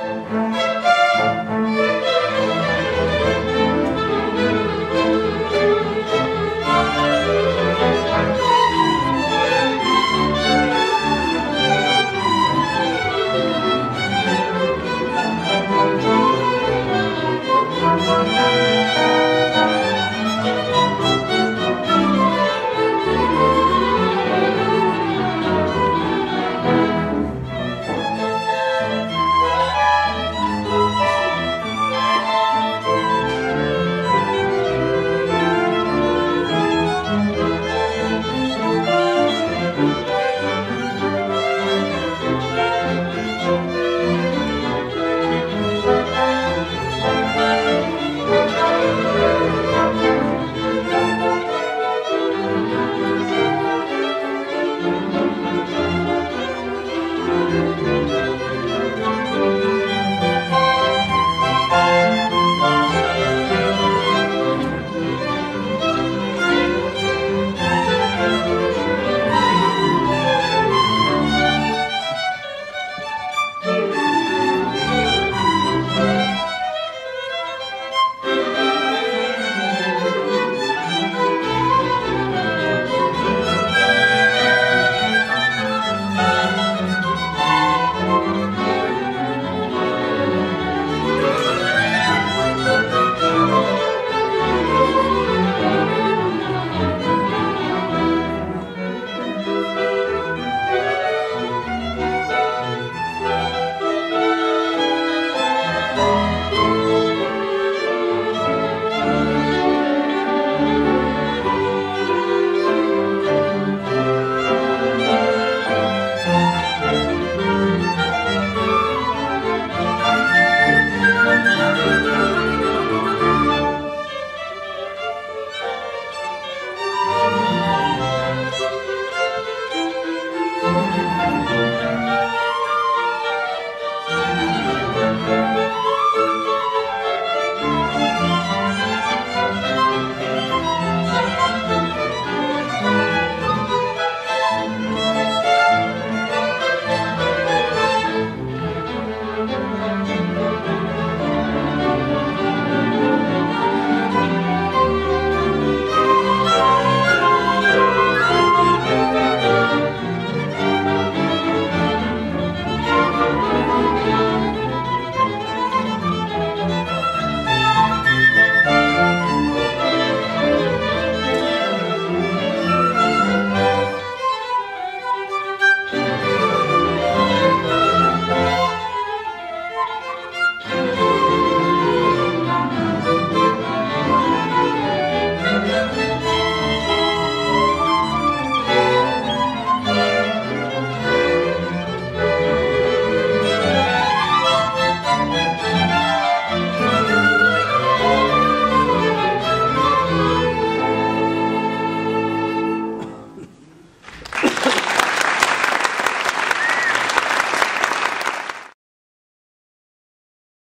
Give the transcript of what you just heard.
Bye.